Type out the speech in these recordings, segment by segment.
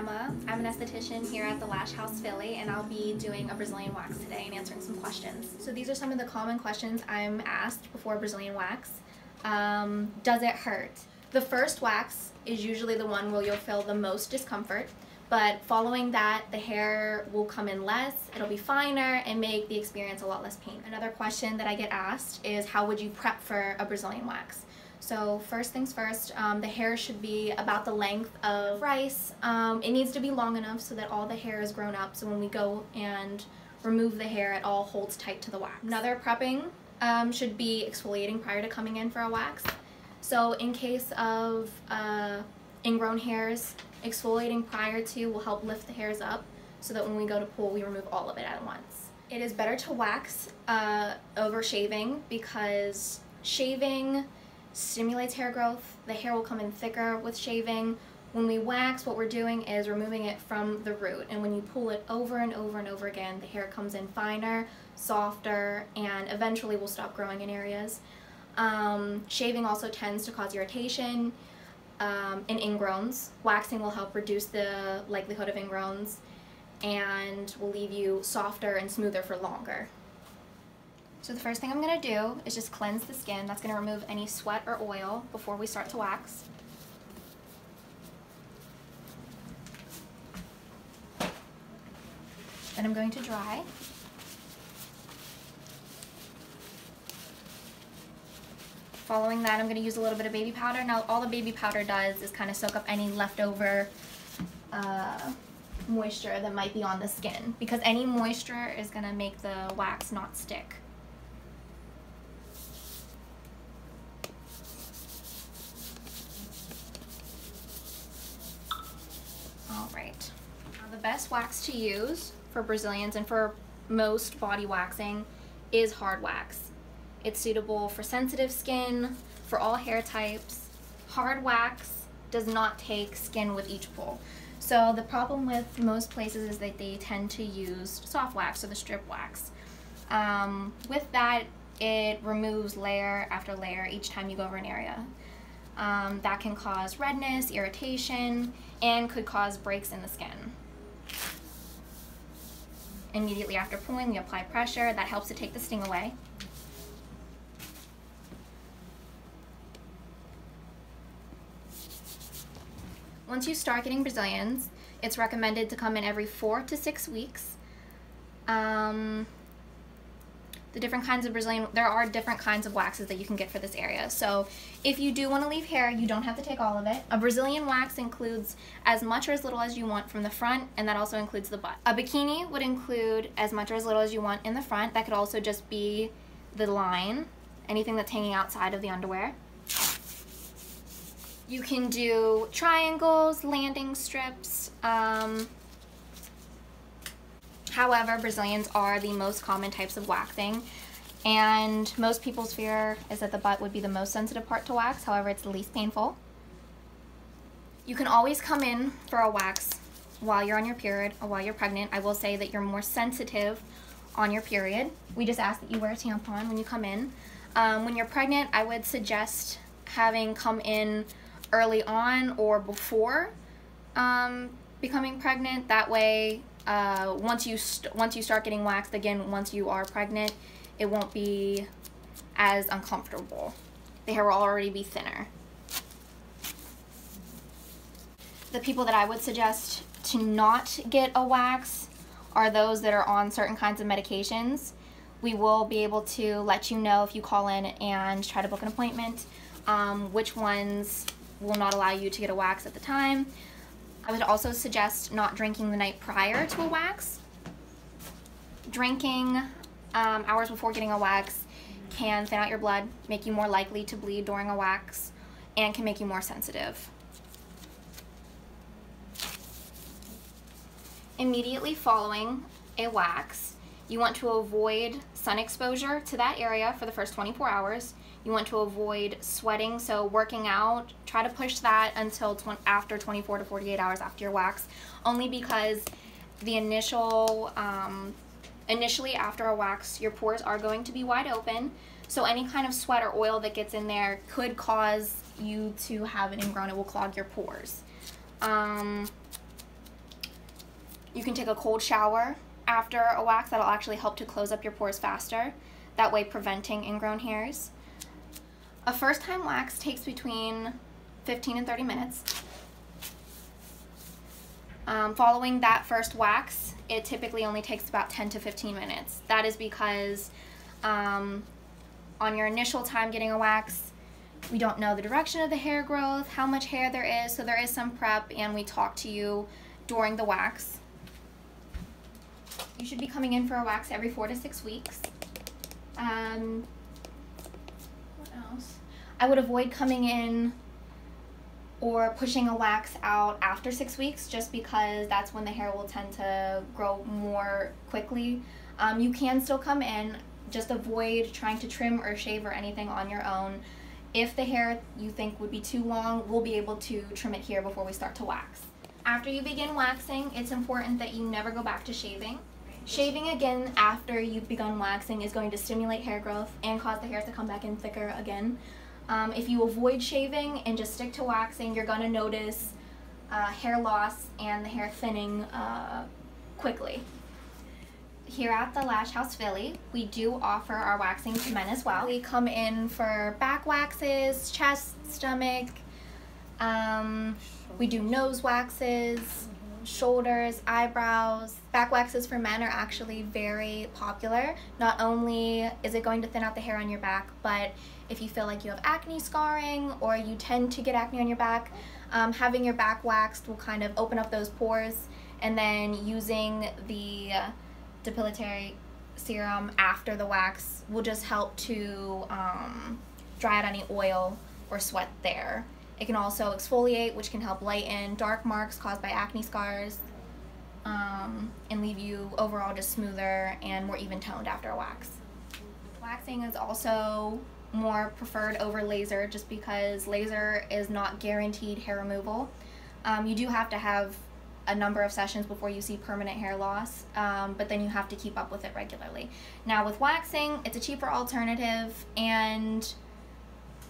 Emma. I'm an esthetician here at the Lash House Philly and I'll be doing a Brazilian wax today and answering some questions. So these are some of the common questions I'm asked before Brazilian wax. Um, does it hurt? The first wax is usually the one where you'll feel the most discomfort but following that the hair will come in less, it'll be finer and make the experience a lot less pain. Another question that I get asked is how would you prep for a Brazilian wax? So first things first, um, the hair should be about the length of rice. Um, it needs to be long enough so that all the hair is grown up so when we go and remove the hair it all holds tight to the wax. Another prepping um, should be exfoliating prior to coming in for a wax. So in case of uh, ingrown hairs, exfoliating prior to will help lift the hairs up so that when we go to pull we remove all of it at once. It is better to wax uh, over shaving because shaving stimulates hair growth. The hair will come in thicker with shaving. When we wax, what we're doing is removing it from the root. And when you pull it over and over and over again, the hair comes in finer, softer, and eventually will stop growing in areas. Um, shaving also tends to cause irritation um, and ingrowns. Waxing will help reduce the likelihood of ingrowns and will leave you softer and smoother for longer. So the first thing I'm going to do is just cleanse the skin. That's going to remove any sweat or oil before we start to wax. Then I'm going to dry. Following that, I'm going to use a little bit of baby powder. Now, all the baby powder does is kind of soak up any leftover uh, moisture that might be on the skin because any moisture is going to make the wax not stick. Alright, the best wax to use for Brazilians and for most body waxing is hard wax. It's suitable for sensitive skin, for all hair types. Hard wax does not take skin with each pull. So the problem with most places is that they tend to use soft wax or the strip wax. Um, with that, it removes layer after layer each time you go over an area. Um, that can cause redness, irritation, and could cause breaks in the skin. Immediately after pulling, we apply pressure. That helps to take the sting away. Once you start getting Brazilians, it's recommended to come in every four to six weeks. Um, the different kinds of Brazilian, there are different kinds of waxes that you can get for this area. So if you do want to leave hair, you don't have to take all of it. A Brazilian wax includes as much or as little as you want from the front, and that also includes the butt. A bikini would include as much or as little as you want in the front. That could also just be the line, anything that's hanging outside of the underwear. You can do triangles, landing strips, um, However, Brazilians are the most common types of waxing and most people's fear is that the butt would be the most sensitive part to wax, however it's the least painful. You can always come in for a wax while you're on your period or while you're pregnant. I will say that you're more sensitive on your period. We just ask that you wear a tampon when you come in. Um, when you're pregnant, I would suggest having come in early on or before um, becoming pregnant. That way uh, once you once you start getting waxed again once you are pregnant it won't be as uncomfortable. The hair will already be thinner. The people that I would suggest to not get a wax are those that are on certain kinds of medications. We will be able to let you know if you call in and try to book an appointment. Um, which ones will not allow you to get a wax at the time I would also suggest not drinking the night prior to a wax. Drinking um, hours before getting a wax can thin out your blood, make you more likely to bleed during a wax, and can make you more sensitive. Immediately following a wax, you want to avoid sun exposure to that area for the first 24 hours. You want to avoid sweating, so working out, try to push that until after 24 to 48 hours after your wax, only because the initial, um, initially after a wax, your pores are going to be wide open, so any kind of sweat or oil that gets in there could cause you to have an ingrown, it will clog your pores. Um, You can take a cold shower after a wax that'll actually help to close up your pores faster, that way preventing ingrown hairs. A first time wax takes between 15 and 30 minutes. Um, following that first wax, it typically only takes about 10 to 15 minutes. That is because um, on your initial time getting a wax, we don't know the direction of the hair growth, how much hair there is, so there is some prep and we talk to you during the wax. You should be coming in for a wax every four to six weeks. Um, else? I would avoid coming in or pushing a wax out after six weeks just because that's when the hair will tend to grow more quickly. Um, you can still come in, just avoid trying to trim or shave or anything on your own. If the hair you think would be too long, we'll be able to trim it here before we start to wax. After you begin waxing, it's important that you never go back to shaving. Shaving again after you've begun waxing is going to stimulate hair growth and cause the hair to come back in thicker again. Um, if you avoid shaving and just stick to waxing, you're going to notice uh, hair loss and the hair thinning uh, quickly. Here at the Lash House Philly, we do offer our waxing to men as well. We come in for back waxes, chest, stomach, um, we do nose waxes, shoulders, eyebrows. Back waxes for men are actually very popular. Not only is it going to thin out the hair on your back, but if you feel like you have acne scarring or you tend to get acne on your back, um, having your back waxed will kind of open up those pores and then using the depilatory serum after the wax will just help to um, dry out any oil or sweat there. It can also exfoliate, which can help lighten dark marks caused by acne scars um, and leave you overall just smoother and more even toned after a wax. Waxing is also more preferred over laser just because laser is not guaranteed hair removal. Um, you do have to have a number of sessions before you see permanent hair loss, um, but then you have to keep up with it regularly. Now with waxing, it's a cheaper alternative and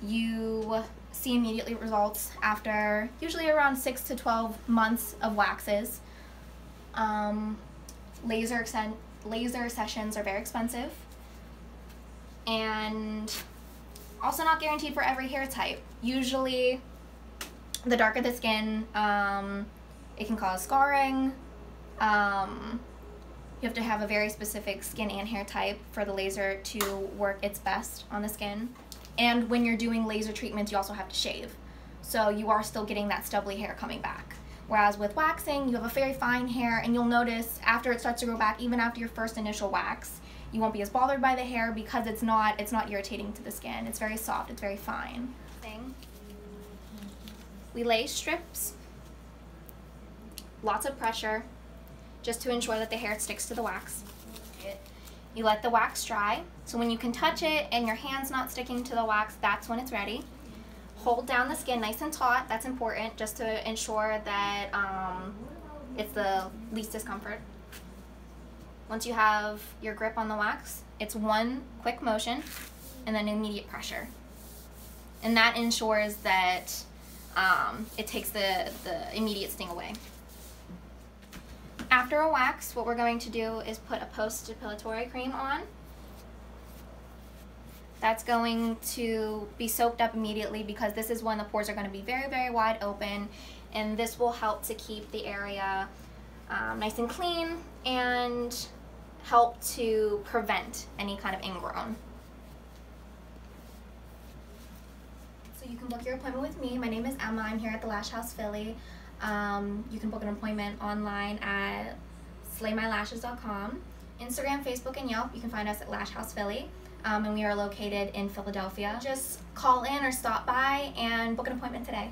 you see immediately results after usually around 6 to 12 months of waxes. Um, laser, laser sessions are very expensive and also not guaranteed for every hair type. Usually the darker the skin, um, it can cause scarring. Um, you have to have a very specific skin and hair type for the laser to work its best on the skin. And when you're doing laser treatments, you also have to shave. So you are still getting that stubbly hair coming back. Whereas with waxing, you have a very fine hair and you'll notice after it starts to grow back, even after your first initial wax, you won't be as bothered by the hair because it's not, it's not irritating to the skin. It's very soft, it's very fine. Thing. We lay strips, lots of pressure, just to ensure that the hair sticks to the wax. You let the wax dry. So when you can touch it and your hand's not sticking to the wax, that's when it's ready. Hold down the skin nice and taut. That's important just to ensure that um, it's the least discomfort. Once you have your grip on the wax, it's one quick motion and then immediate pressure. And that ensures that um, it takes the, the immediate sting away. After a wax, what we're going to do is put a post-depilatory cream on. That's going to be soaked up immediately because this is when the pores are going to be very, very wide open and this will help to keep the area um, nice and clean and help to prevent any kind of ingrown. So you can book your appointment with me. My name is Emma. I'm here at the Lash House Philly. Um, you can book an appointment online at slaymylashes.com. Instagram, Facebook, and Yelp, you can find us at Lash House Philly. Um, and we are located in Philadelphia. Just call in or stop by and book an appointment today.